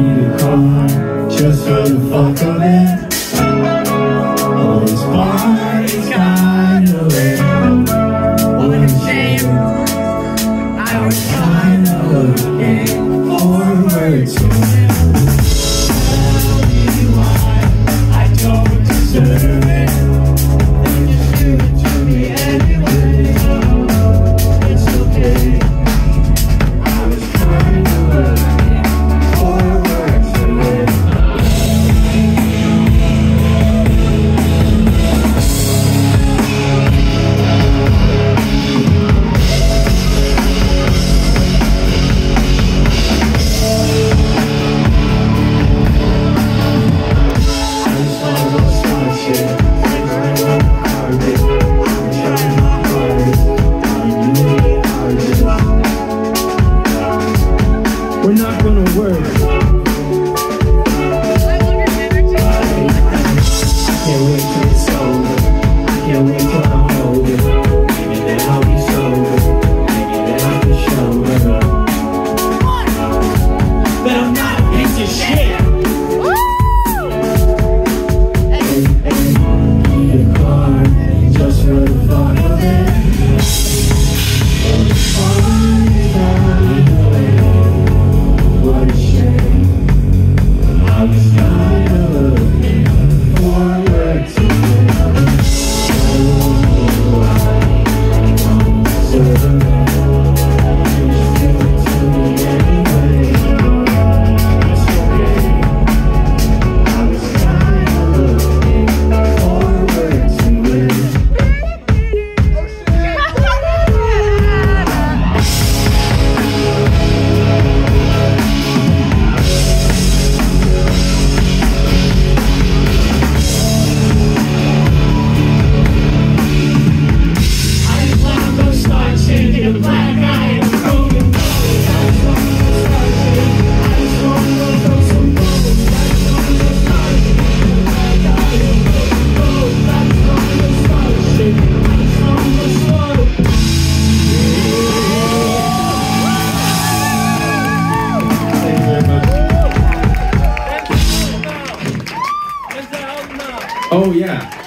need a car just for the fuck of it. Oh, kind of. What a shame. I was kind of looking forward to. Oh yeah.